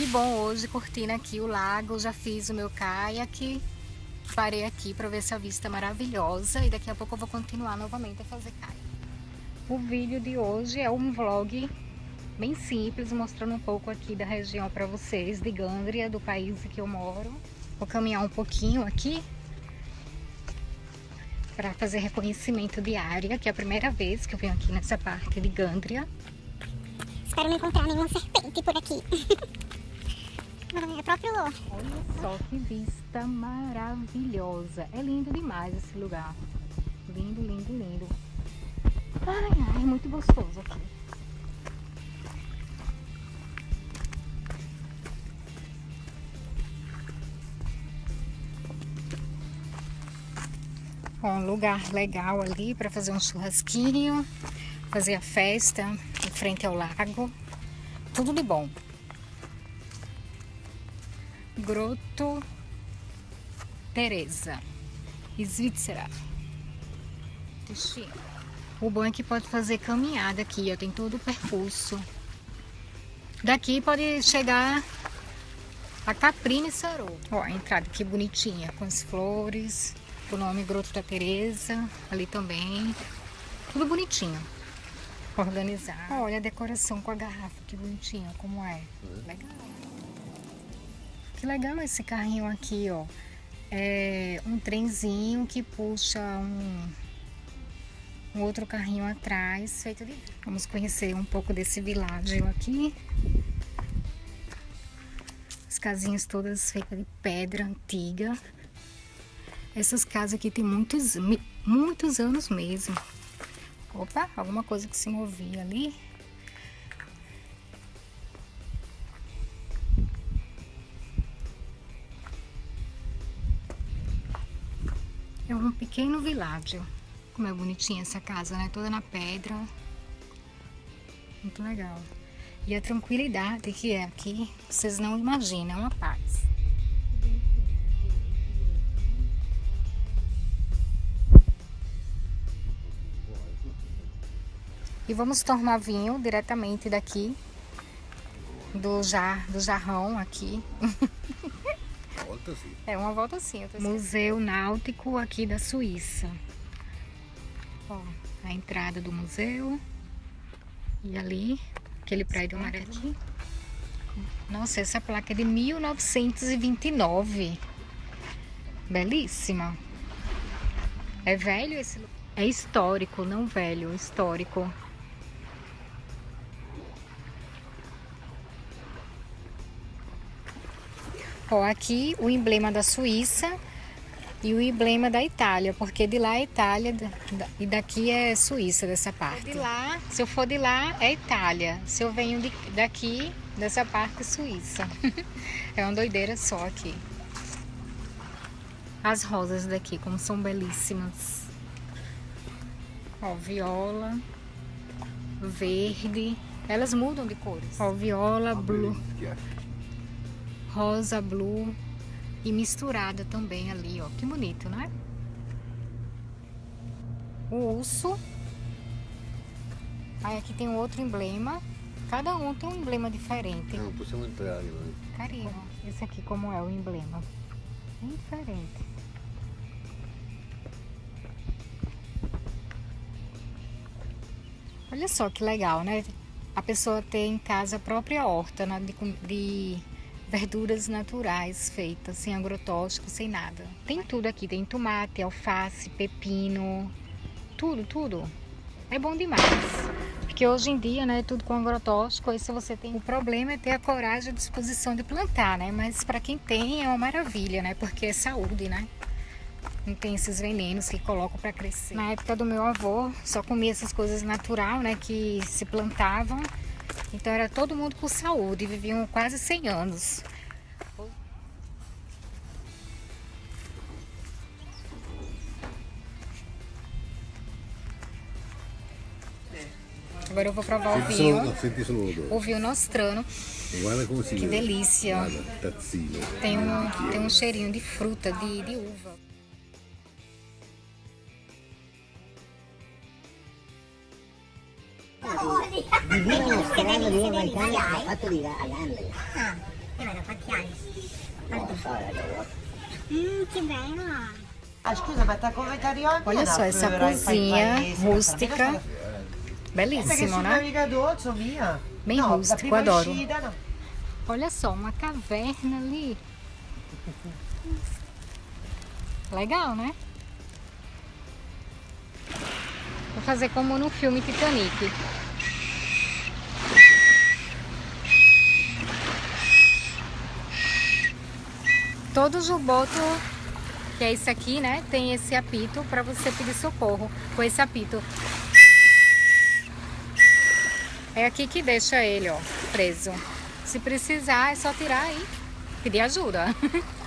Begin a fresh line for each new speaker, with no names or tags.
Que bom hoje curtindo aqui o lago, já fiz o meu kayak. Parei aqui para ver essa vista maravilhosa e daqui a pouco eu vou continuar novamente a fazer kayak. O vídeo de hoje é um vlog bem simples, mostrando um pouco aqui da região para vocês, de Gândria, do país que eu moro. Vou caminhar um pouquinho aqui para fazer reconhecimento de área, que é a primeira vez que eu venho aqui nessa parte de Gândria.
Espero não encontrar nenhuma serpente por aqui. é próprio Lô.
Olha só que vista maravilhosa. É lindo demais esse lugar. Lindo, lindo, lindo. Ai, ai, muito gostoso aqui. um lugar legal ali para fazer um churrasquinho, fazer a festa em frente ao lago. Tudo de bom. Groto Teresa, Svizzera. O bom é que pode fazer caminhada aqui, ó, tem todo o percurso. Daqui pode chegar a Caprina e Sarou. Ó, a entrada aqui bonitinha, com as flores, o nome Groto da Teresa, ali também. Tudo bonitinho. Organizar. Olha a decoração com a garrafa, que bonitinha, como é. Legal. Que legal esse carrinho aqui, ó. É um trenzinho que puxa um, um outro carrinho atrás, feito de... Vamos conhecer um pouco desse világio aqui. As casinhas todas feitas de pedra antiga. Essas casas aqui tem muitos, muitos anos mesmo. Opa, alguma coisa que se movia ali. É um pequeno vilário. Como é bonitinha essa casa, né? Toda na pedra. Muito legal. E a tranquilidade que é aqui, vocês não imaginam, é uma paz. E vamos tomar vinho diretamente daqui, do, jar, do jarrão aqui.
Volta sim.
É uma volta assim. Museu Náutico aqui da Suíça. Ó, a entrada do museu. E ali, aquele prédio amarelo. Nossa, essa placa é de 1929. Belíssima. É velho esse lugar? É histórico, não velho, histórico. Ó, aqui o emblema da Suíça e o emblema da Itália, porque de lá é Itália e daqui é Suíça, dessa parte. De lá, se eu for de lá, é Itália. Se eu venho de, daqui, dessa parte, é Suíça. é uma doideira só aqui. As rosas daqui, como são belíssimas. Ó, viola, verde. Elas mudam de cores. Ó, viola, blue rosa, blue e misturada também ali, ó. Que bonito, né? O urso. Aí aqui tem um outro emblema. Cada um tem um emblema diferente.
Não, possiamo entrare. Né?
Carinho. Esse aqui como é o emblema. Bem diferente. Olha só que legal, né? A pessoa ter em casa a própria horta né? de, de verduras naturais feitas, sem agrotóxico, sem nada. Tem tudo aqui, tem tomate, alface, pepino, tudo, tudo. É bom demais. Porque hoje em dia, né, tudo com agrotóxico, se você tem... O problema é ter a coragem e a disposição de plantar, né? Mas para quem tem é uma maravilha, né? Porque é saúde, né? Não tem esses venenos que colocam para crescer. Na época do meu avô, só comia essas coisas natural, né? Que se plantavam então era todo mundo com saúde, viviam quase 100 anos. Agora eu vou provar o vinho. O vinho nostrano. Que delícia. Tem um, tem um cheirinho de fruta, de, de uva.
Anni. Mmm, che bello.
Ah, scusa, ma tá?
Olha só essa cozinha rústica. Belíssimo, né? Bem rústico, adoro. Olha só, uma caverna ali. Legal, né? Vou fazer como no filme Titanic. Todo juboto, que é esse aqui, né? Tem esse apito para você pedir socorro com esse apito. É aqui que deixa ele, ó, preso. Se precisar, é só tirar e pedir ajuda.